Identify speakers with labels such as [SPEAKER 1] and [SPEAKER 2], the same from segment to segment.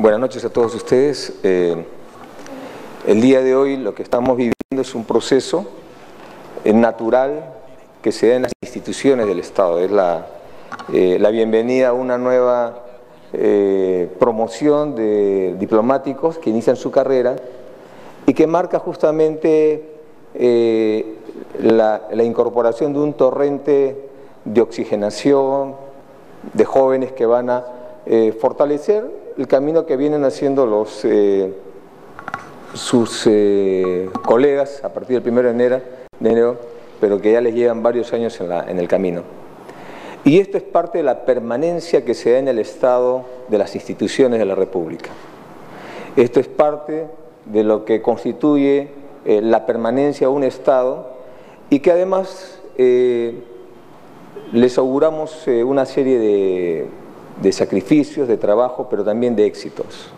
[SPEAKER 1] Buenas noches a todos ustedes. Eh, el día de hoy lo que estamos viviendo es un proceso eh, natural que se da en las instituciones del Estado. Es la, eh, la bienvenida a una nueva promoción de diplomáticos que inician su carrera y que marca justamente la, la incorporación de un torrente de oxigenación, de jóvenes que van a fortalecer el camino que vienen haciendo los, eh, sus eh, colegas a partir del 1 de enero, pero que ya les llevan varios años en el camino. Y esto es parte de la permanencia que se da en el Estado de las instituciones de la República. Esto es parte de lo que constituye eh, la permanencia de un Estado y que además les auguramos una serie de de sacrificios, de trabajo, pero también de éxitos.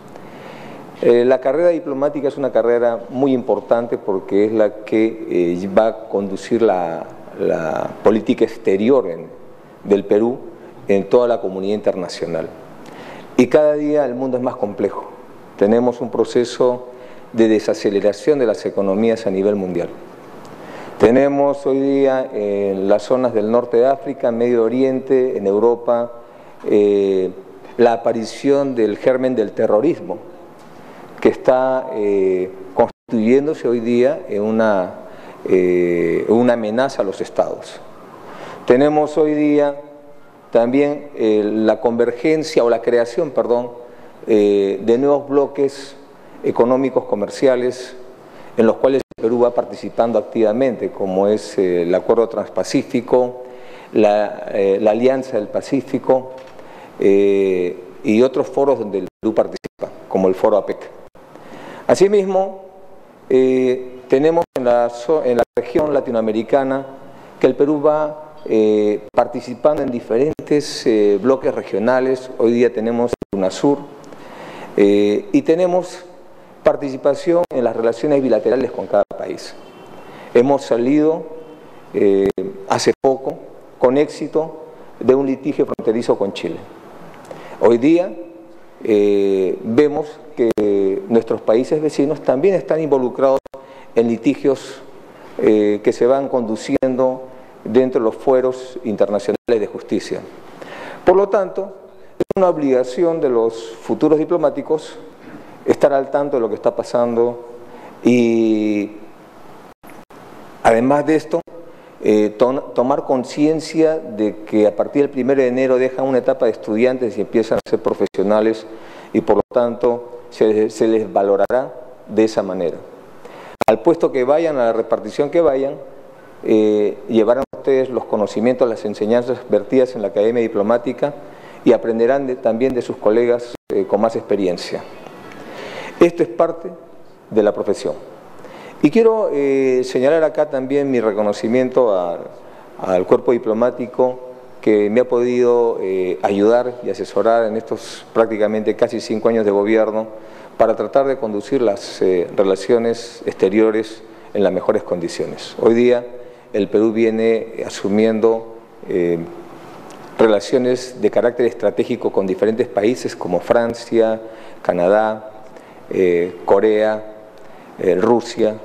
[SPEAKER 1] Eh, la carrera diplomática es una carrera muy importante porque es la que eh, va a conducir la, política exterior del Perú en toda la comunidad internacional. Y cada día el mundo es más complejo. Tenemos un proceso de desaceleración de las economías a nivel mundial. Tenemos hoy día en las zonas del norte de África, Medio Oriente, en Europa, eh, la aparición del germen del terrorismo, que está eh, constituyéndose hoy día en una, eh, una amenaza a los estados. Tenemos hoy día también la convergencia o la creación, perdón, de nuevos bloques económicos comerciales en los cuales Perú va participando activamente, como es el Acuerdo Transpacífico, la, la Alianza del Pacífico, eh, y otros foros donde el Perú participa, como el foro APEC. Asimismo, eh, tenemos en la, región latinoamericana que el Perú va eh, participando en diferentes bloques regionales, hoy día tenemos UNASUR, y tenemos participación en las relaciones bilaterales con cada país. Hemos salido hace poco, con éxito, de un litigio fronterizo con Chile. Hoy día eh, vemos que nuestros países vecinos también están involucrados en litigios eh, que se van conduciendo dentro de los fueros internacionales de justicia. Por lo tanto, es una obligación de los futuros diplomáticos estar al tanto de lo que está pasando y además de esto, eh, tomar conciencia de que a partir del 1 de enero dejan una etapa de estudiantes y empiezan a ser profesionales y por lo tanto se, les valorará de esa manera. Al puesto que vayan, a la repartición que vayan, eh, llevarán ustedes los conocimientos, las enseñanzas vertidas en la Academia Diplomática y aprenderán también de sus colegas eh, con más experiencia. Esto es parte de la profesión. Y quiero eh, señalar acá también mi reconocimiento al cuerpo diplomático que me ha podido eh, ayudar y asesorar en estos prácticamente casi cinco años de gobierno para tratar de conducir las eh, relaciones exteriores en las mejores condiciones. Hoy día el Perú viene asumiendo relaciones de carácter estratégico con diferentes países como Francia, Canadá, Corea, Rusia,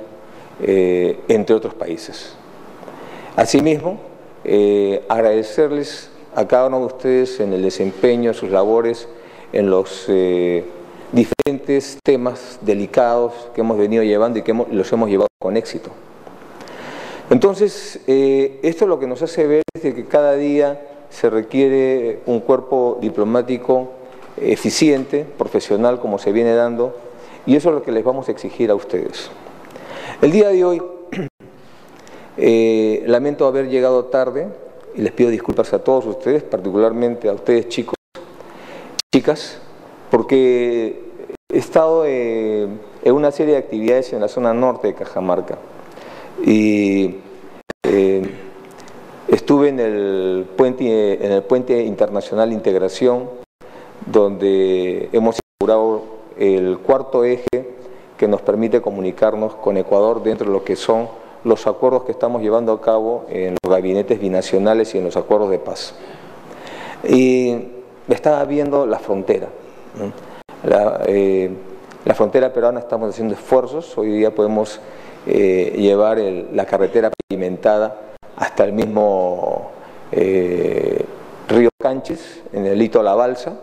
[SPEAKER 1] eh, entre otros países. Asimismo, eh, agradecerles a cada uno de ustedes en el desempeño de sus labores en los eh, diferentes temas delicados que hemos venido llevando y que los hemos llevado con éxito. Entonces, esto lo que nos hace ver es que cada día se requiere un cuerpo diplomático eficiente, profesional, como se viene dando, y eso es lo que les vamos a exigir a ustedes. El día de hoy eh, lamento haber llegado tarde y les pido disculpas a todos ustedes, particularmente a ustedes chicos, chicas, porque he estado eh, en una serie de actividades en la zona norte de Cajamarca y eh, estuve en el, puente, en el puente internacional integración donde hemos inaugurado el cuarto eje que nos permite comunicarnos con Ecuador dentro de lo que son los acuerdos que estamos llevando a cabo en los gabinetes binacionales y en los acuerdos de paz. Y estaba viendo la frontera. La, eh, la frontera peruana estamos haciendo esfuerzos, hoy día podemos eh, llevar la carretera pavimentada hasta el mismo eh, río Canches, en el hito La Balsa,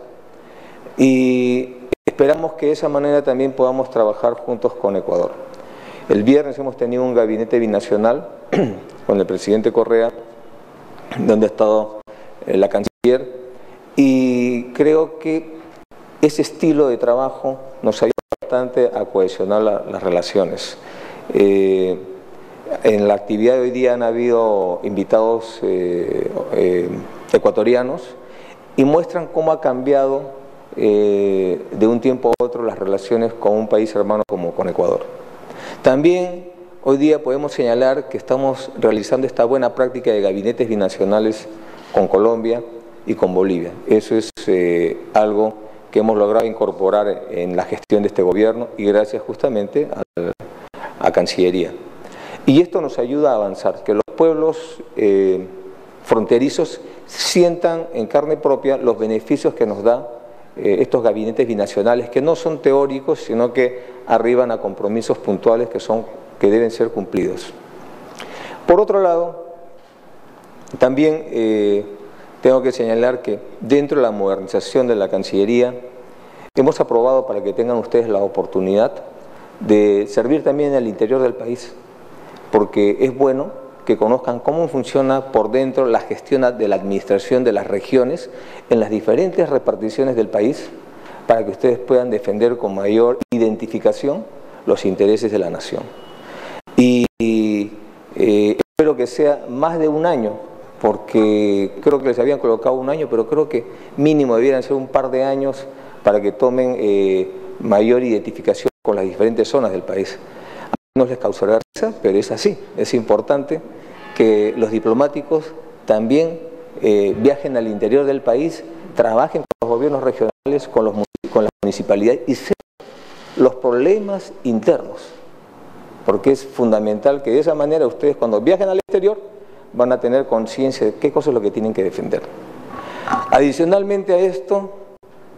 [SPEAKER 1] y esperamos que de esa manera también podamos trabajar juntos con Ecuador. El viernes hemos tenido un gabinete binacional con el presidente Correa, donde ha estado eh, la canciller, y creo que ese estilo de trabajo nos ayuda bastante a cohesionar las relaciones. Eh, en la actividad de hoy día han habido invitados eh, ecuatorianos y muestran cómo ha cambiado de un tiempo a otro las relaciones con un país hermano como con Ecuador. También hoy día podemos señalar que estamos realizando esta buena práctica de gabinetes binacionales con Colombia y con Bolivia. Eso es algo que hemos logrado incorporar en la gestión de este gobierno y gracias justamente a, Cancillería. Y esto nos ayuda a avanzar, que los pueblos eh, fronterizos sientan en carne propia los beneficios que nos da eh, estos gabinetes binacionales, que no son teóricos, sino que arriban a compromisos puntuales que, son, que deben ser cumplidos. Por otro lado, también eh, tengo que señalar que dentro de la modernización de la Cancillería hemos aprobado para que tengan ustedes la oportunidad de servir también el interior del país, porque es bueno que conozcan cómo funciona por dentro la gestión de la administración de las regiones en las diferentes reparticiones del país, para que ustedes puedan defender con mayor identificación los intereses de la nación. Y eh, espero que sea más de un año porque creo que les habían colocado un año, pero creo que mínimo debieran ser un par de años para que tomen eh, mayor identificación con las diferentes zonas del país. A no les causará risa, pero es así. Es importante que los diplomáticos también eh, viajen al interior del país, trabajen con los gobiernos regionales, con, los, con las municipalidades y sepan los problemas internos, porque es fundamental que de esa manera ustedes cuando viajen al exterior van a tener conciencia de qué cosa es lo que tienen que defender. Adicionalmente a esto,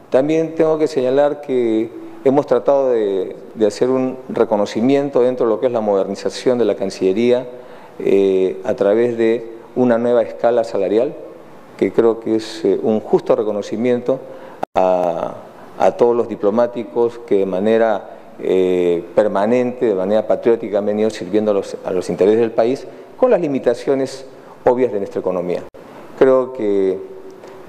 [SPEAKER 1] también tengo que señalar que hemos tratado de, hacer un reconocimiento dentro de lo que es la modernización de la Cancillería eh, a través de una nueva escala salarial, que creo que es eh, un justo reconocimiento a, todos los diplomáticos que de manera eh, permanente, de manera patriótica han venido sirviendo a los intereses del país con las limitaciones obvias de nuestra economía. Creo que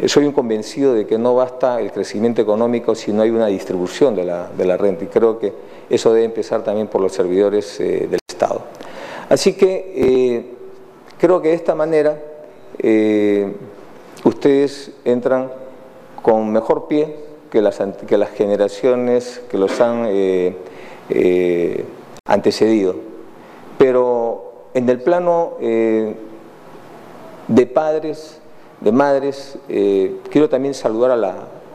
[SPEAKER 1] soy un convencido de que no basta el crecimiento económico si no hay una distribución de la, renta y creo que eso debe empezar también por los servidores eh, del Estado. Así que eh, creo que de esta manera eh, ustedes entran con mejor pie que las, que las generaciones que los han antecedido. Pero en el plano eh, de padres, de madres, eh, quiero también saludar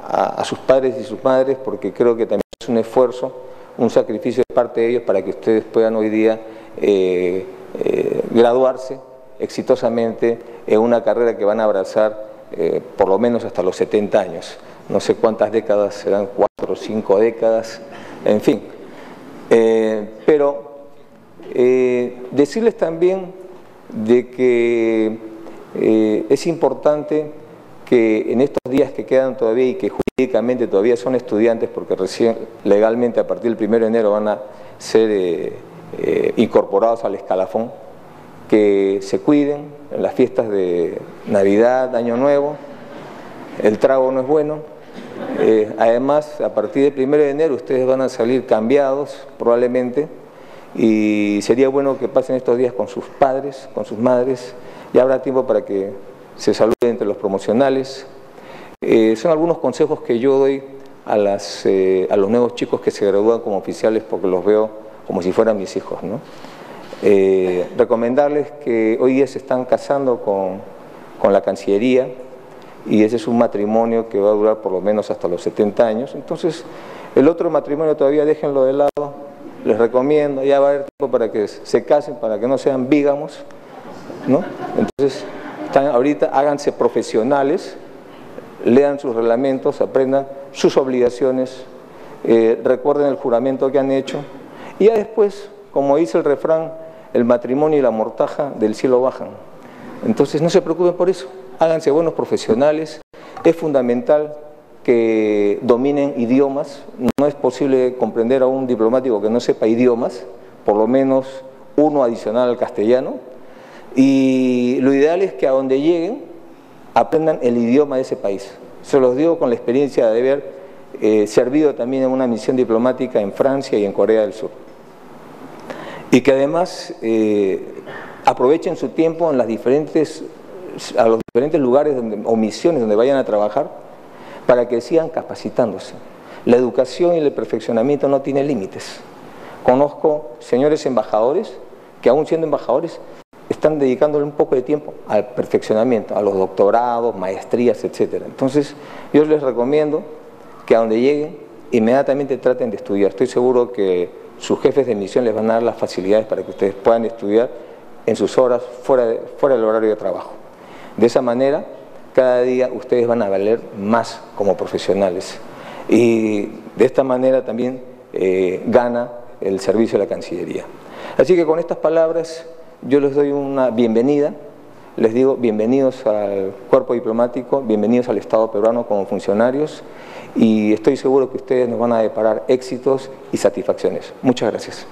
[SPEAKER 1] a, sus padres y sus madres porque creo que también es un esfuerzo, un sacrificio de parte de ellos para que ustedes puedan hoy día eh, graduarse exitosamente en una carrera que van a abrazar por lo menos hasta los 70 años. No sé cuántas décadas, serán cuatro o cinco décadas, en fin. pero eh, decirles también de que eh, es importante que en estos días que quedan todavía y que jurídicamente todavía son estudiantes, porque recién legalmente a partir del 1 de enero van a ser eh, incorporados al escalafón, que se cuiden en las fiestas de Navidad, Año Nuevo, el trago no es bueno, además a partir del 1 de enero ustedes van a salir cambiados probablemente, y sería bueno que pasen estos días con sus padres, con sus madres, y habrá tiempo para que se saluden entre los promocionales. Eh, son algunos consejos que yo doy eh, a los nuevos chicos que se gradúan como oficiales porque los veo como si fueran mis hijos. ¿no? Eh, recomendarles que hoy día se están casando con, con la Cancillería y ese es un matrimonio que va a durar por lo menos hasta los 70 años. Entonces, el otro matrimonio todavía déjenlo de lado les recomiendo, ya va a haber tiempo para que se casen, para que no sean vígamos, ¿no? Entonces, ahorita háganse profesionales, lean sus reglamentos, aprendan sus obligaciones eh, recuerden el juramento que han hecho y ya después, como dice el refrán, el matrimonio y la mortaja del cielo bajan. Entonces no se preocupen por eso, háganse buenos profesionales, es fundamental que dominen idiomas, no es posible comprender a un diplomático que no sepa idiomas, por lo menos uno adicional al castellano, y lo ideal es que a donde lleguen aprendan el idioma de ese país. Se los digo con la experiencia de haber eh, servido también en una misión diplomática en Francia y en Corea del Sur. Y que además eh, aprovechen su tiempo en las diferentes, a los diferentes lugares o misiones donde vayan a trabajar para que sigan capacitándose. La educación y el perfeccionamiento no tienen límites. Conozco señores embajadores que aún siendo embajadores están dedicándole un poco de tiempo al perfeccionamiento, a los doctorados, maestrías, etc. Entonces, yo les recomiendo que a donde lleguen, inmediatamente traten de estudiar. Estoy seguro que sus jefes de misión les van a dar las facilidades para que ustedes puedan estudiar en sus horas fuera, del horario de trabajo. De esa manera, cada día ustedes van a valer más como profesionales. Y de esta manera también eh, gana el servicio de la Cancillería. Así que con estas palabras yo les doy una bienvenida, les digo bienvenidos al cuerpo diplomático, bienvenidos al Estado peruano como funcionarios y estoy seguro que ustedes nos van a deparar éxitos y satisfacciones. Muchas gracias.